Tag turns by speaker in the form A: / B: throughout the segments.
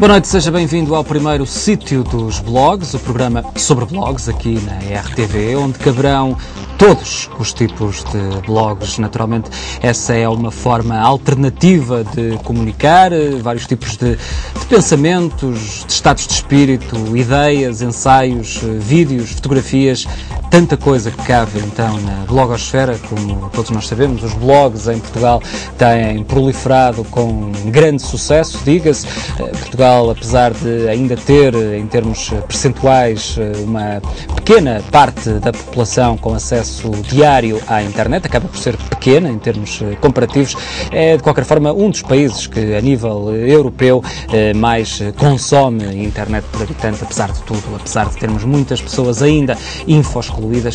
A: Boa noite, seja bem-vindo ao primeiro sítio dos blogs, o programa sobre blogs aqui na RTV, onde caberão todos os tipos de blogs. Naturalmente, essa é uma forma alternativa de comunicar, vários tipos de, de pensamentos, de estados de espírito, ideias, ensaios, vídeos, fotografias, tanta coisa que cabe então na blogosfera, como todos nós sabemos, os blogs em Portugal têm proliferado com grande sucesso, diga-se. Portugal, apesar de ainda ter, em termos percentuais, uma pequena parte da população com acesso diário à internet, acaba por ser pequena em termos eh, comparativos, é de qualquer forma um dos países que a nível eh, europeu eh, mais consome internet por habitante, apesar de tudo, apesar de termos muitas pessoas ainda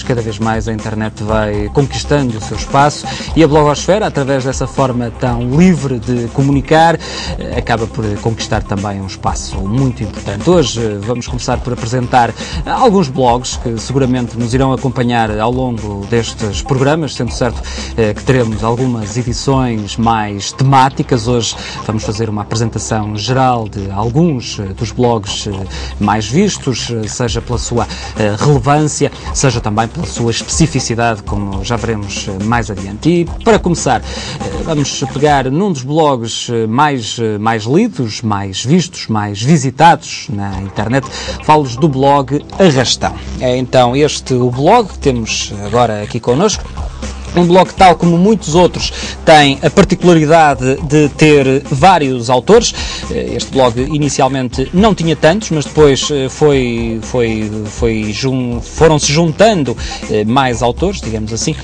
A: cada vez mais a internet vai conquistando o seu espaço e a blogosfera, através dessa forma tão livre de comunicar, acaba por conquistar também um espaço muito importante. Hoje vamos começar por apresentar alguns blogs que seguramente nos irão acompanhar ao longo destes programas, sendo certo eh, que teremos algumas edições mais temáticas. Hoje vamos fazer uma apresentação geral de alguns eh, dos blogs eh, mais vistos, seja pela sua relevância, seja também pela sua especificidade, como já veremos mais adiante. E para começar, vamos pegar num dos blogs mais, mais lidos, mais vistos, mais visitados na internet. Falo-vos do blog Arrastão. É então este o blog que temos agora aqui connosco. Um blog, tal como muitos outros, tem a particularidade de ter vários autores. Eh, este blog inicialmente não tinha tantos, mas depois eh, foi, foi, foi jun, foram-se juntando eh, mais autores, digamos assim.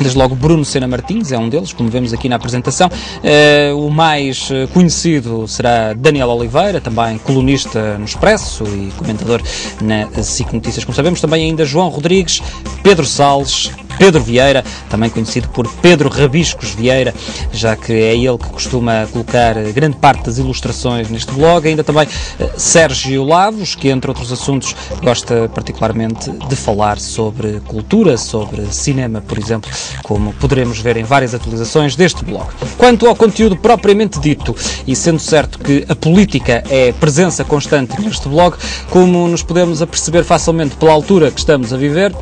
A: Desde logo Bruno Sena Martins é um deles, como vemos aqui na apresentação. Uh, o mais conhecido será Daniel Oliveira, também colunista no Expresso e comentador na SIC Notícias, como sabemos. Também ainda João Rodrigues, Pedro Salles, Pedro Vieira, também conhecido por Pedro Rabiscos Vieira, já que é ele que costuma colocar grande parte das ilustrações neste blog. Ainda também eh, Sérgio Lavos, que entre outros assuntos gosta particularmente de falar sobre cultura, sobre cinema, por exemplo, como poderemos ver em várias atualizações deste blog. Quanto ao conteúdo propriamente dito, e sendo certo que a política é presença constante neste blog, como nos podemos aperceber facilmente pela altura que estamos a viver,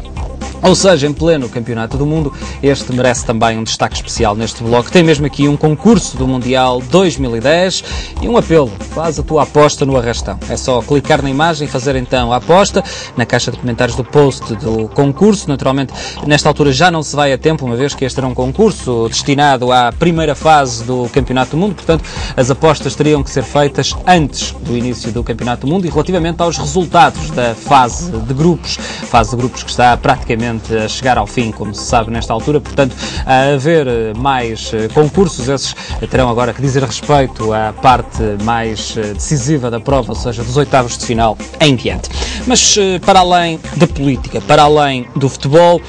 A: ou seja, em pleno Campeonato do Mundo, este merece também um destaque especial neste bloco. Tem mesmo aqui um concurso do Mundial 2010 e um apelo. Faz a tua aposta no arrastão. É só clicar na imagem e fazer então a aposta na caixa de comentários do post do concurso. Naturalmente, nesta altura já não se vai a tempo, uma vez que este era um concurso destinado à primeira fase do Campeonato do Mundo. Portanto, as apostas teriam que ser feitas antes do início do Campeonato do Mundo e relativamente aos resultados da fase de grupos. Fase de grupos que está praticamente a chegar ao fim, como se sabe nesta altura. Portanto, a haver eh, mais eh, concursos, esses terão agora que dizer respeito à parte mais eh, decisiva da prova, ou seja, dos oitavos de final em diante. Mas para além da política, para além do futebol,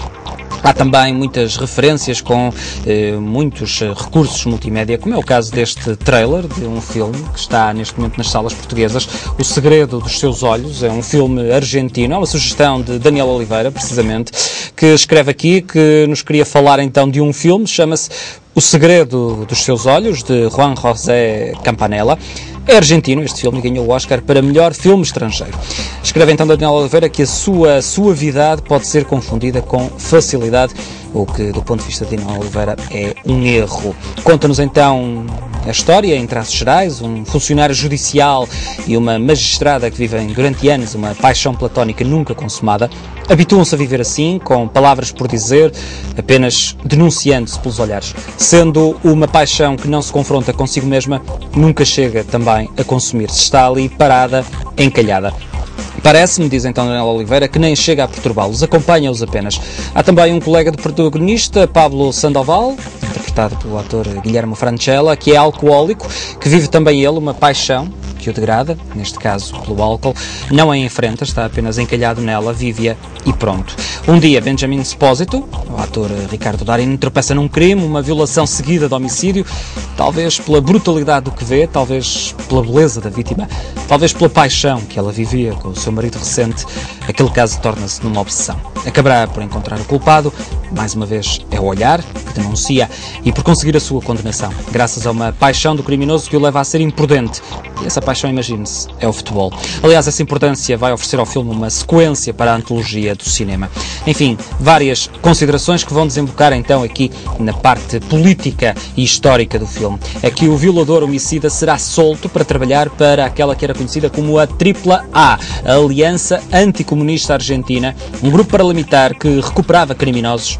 A: Há também muitas referências com eh, muitos eh, recursos multimédia, como é o caso deste trailer de um filme que está neste momento nas salas portuguesas, O Segredo dos Seus Olhos. É um filme argentino, é uma sugestão de Daniel Oliveira, precisamente, que escreve aqui que nos queria falar então de um filme, chama-se O Segredo dos Seus Olhos, de Juan José Campanella. É argentino este filme ganhou o Oscar para melhor filme estrangeiro. Escreve então Daniel Oliveira que a sua suavidade pode ser confundida com facilidade, o que do ponto de vista de Daniel Oliveira é um erro. Conta-nos então a história, em traços gerais, um funcionário judicial e uma magistrada que vivem durante anos uma paixão platónica nunca consumada, habituam-se a viver assim, com palavras por dizer, apenas denunciando-se pelos olhares. Sendo uma paixão que não se confronta consigo mesma, nunca chega também a consumir-se. Está ali parada, encalhada. Parece-me, diz então Daniel Oliveira, que nem chega a perturbá-los, acompanha-os apenas. Há também um colega do protagonista, Pablo Sandoval, interpretado pelo ator Guilherme Francella, que é alcoólico, que vive também ele uma paixão que o degrada, neste caso pelo álcool, não a enfrenta, está apenas encalhado nela, vive-a e pronto. Um dia, Benjamin Spósito, o ator Ricardo Darin, tropeça num crime, uma violação seguida de homicídio, talvez pela brutalidade do que vê, talvez pela beleza da vítima, talvez pela paixão que ela vivia com o seu marido recente, aquele caso torna-se numa obsessão. Acabará por encontrar o culpado, mais uma vez é o olhar que denuncia e por conseguir a sua condenação, graças a uma paixão do criminoso que o leva a ser imprudente. E essa paixão, imagine-se, é o futebol. Aliás, essa importância vai oferecer ao filme uma sequência para a antologia do cinema. Enfim, várias considerações que vão desembocar então aqui na parte política e histórica do filme. É que o violador homicida será solto para trabalhar para aquela que era conhecida como a Tripla A, a Aliança Anticomunista Argentina, um grupo paramilitar que recuperava criminosos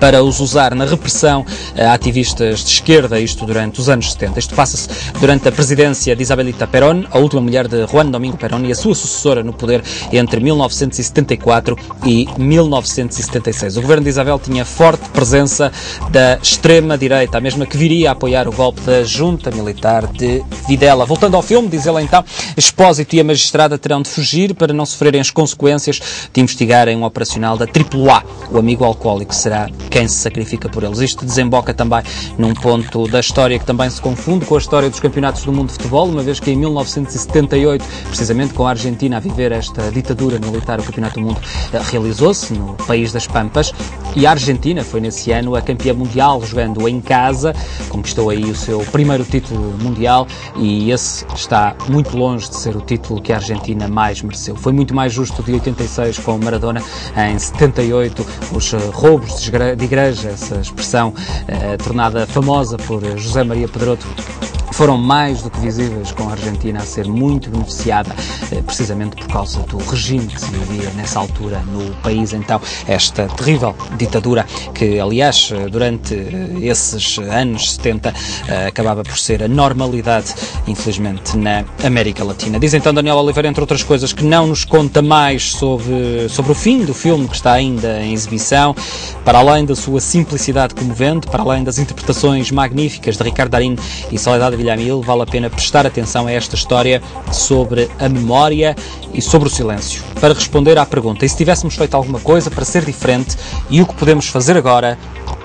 A: para os usar na repressão a ativistas de esquerda, isto durante os anos 70. Isto passa-se durante a presidência de Isabelita Perón, a última mulher de Juan Domingo Perón e a sua sucessora no poder entre 1974 e 1976. O governo de Isabel tinha forte presença da extrema-direita, a mesma que viria a apoiar o golpe da junta militar de Videla. Voltando ao filme, diz ele então, Expósito e a magistrada terão de fugir para não sofrerem as consequências de investigarem um operacional da AAA. O amigo alcoólico será quem se sacrifica por eles. Isto desemboca também num ponto da história que também se confunde com a história dos campeonatos do mundo de futebol, uma vez que em 1978, precisamente com a Argentina a viver esta ditadura militar, o Campeonato do Mundo eh, realizou-se no país das Pampas e a Argentina foi nesse ano a campeã mundial, jogando em casa, conquistou aí o seu primeiro título mundial e esse está muito longe de ser o título que a Argentina mais mereceu. Foi muito mais justo de 86 com Maradona, em 78 os eh, roubos de de igreja, essa expressão eh, tornada famosa por José Maria Pedroto foram mais do que visíveis, com a Argentina a ser muito beneficiada, eh, precisamente por causa do regime que se vivia nessa altura no país. Então, esta terrível ditadura, que aliás, eh, durante eh, esses anos 70, acabava por ser a normalidade, infelizmente, na América Latina. Diz então Daniel Oliveira, entre outras coisas, que não nos conta mais sobre, sobre o fim do filme que está ainda em exibição, para além da sua simplicidade comovente, para além das interpretações magníficas de Ricardo Darín e Soledade Villamil, vale a pena prestar atenção a esta história sobre a memória e sobre o silêncio. Para responder à pergunta, e se tivéssemos feito alguma coisa para ser diferente e o que podemos fazer agora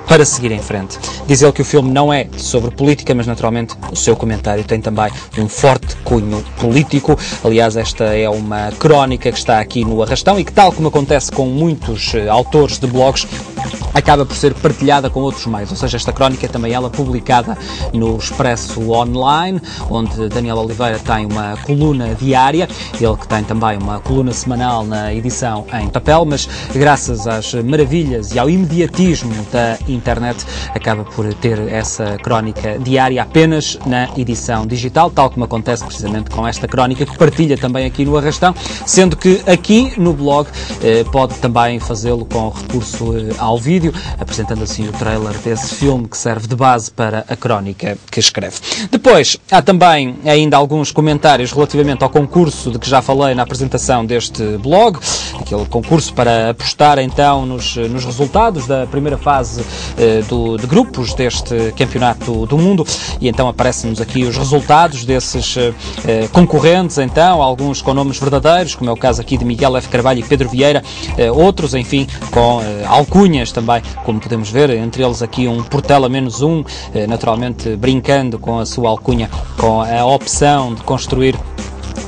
A: para seguir em frente. Diz ele que o filme não é sobre política, mas naturalmente o seu comentário tem também um forte cunho político. Aliás, esta é uma crónica que está aqui no arrastão e que, tal como acontece com muitos uh, autores de blogs, acaba por ser partilhada com outros meios. Ou seja, esta crónica é também ela publicada no Expresso Online, onde Daniel Oliveira tem uma coluna diária, ele que tem também uma coluna semanal na edição em papel, mas graças às maravilhas e ao imediatismo da internet, acaba por ter essa crónica diária apenas na edição digital, tal como acontece precisamente com esta crónica que partilha também aqui no Arrastão, sendo que aqui no blog eh, pode também fazê-lo com recurso eh, ao vídeo, apresentando assim o trailer desse filme que serve de base para a crónica que escreve. Depois, há também ainda alguns comentários relativamente ao concurso de que já falei na apresentação deste blog, aquele concurso para apostar então nos, nos resultados da primeira fase eh, do, de grupos deste campeonato do mundo e então aparecem-nos aqui os resultados desses eh, eh, concorrentes, então, alguns com nomes verdadeiros, como é o caso aqui de Miguel F. Carvalho e Pedro Vieira, outros, enfim, com alcunhas também, como podemos ver, entre eles aqui um Portela menos um, naturalmente brincando com a sua alcunha, com a opção de construir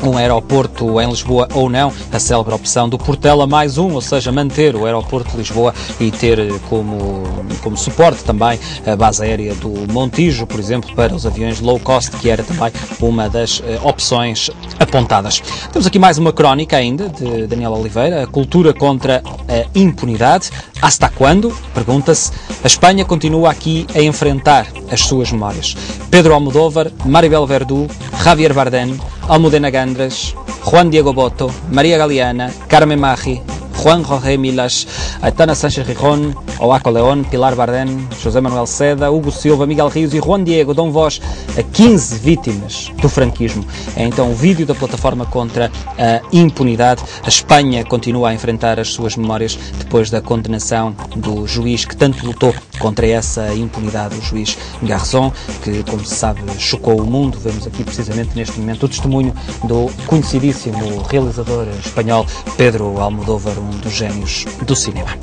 A: um aeroporto em Lisboa ou não, a célebre opção do Portela mais um, ou seja, manter o aeroporto de Lisboa e ter como, como suporte também a base aérea do Montijo, por exemplo, para os aviões low cost, que era também uma das uh, opções apontadas. Temos aqui mais uma crónica ainda de Daniel Oliveira, a cultura contra a impunidade. Hasta quando? Pergunta-se. A Espanha continua aqui a enfrentar as suas memórias. Pedro Almodóvar, Maribel Verdú, Javier Bardem, Almudena Gandras, Juan Diego Boto, María Galeana, Carmen Maggi, Juan José Milas, Aitana Sánchez Rijón, Oaco León, Pilar Bardem, José Manuel Seda, Hugo Silva, Miguel Rios e Juan Diego dão voz a 15 vítimas do franquismo. É então o vídeo da plataforma contra a impunidade. A Espanha continua a enfrentar as suas memórias depois da condenação do juiz que tanto lutou contra essa impunidade, o juiz Garçon, que, como se sabe, chocou o mundo. Vemos aqui precisamente neste momento o testemunho do conhecidíssimo realizador espanhol Pedro Almodóvar, um dos gênios do cinema.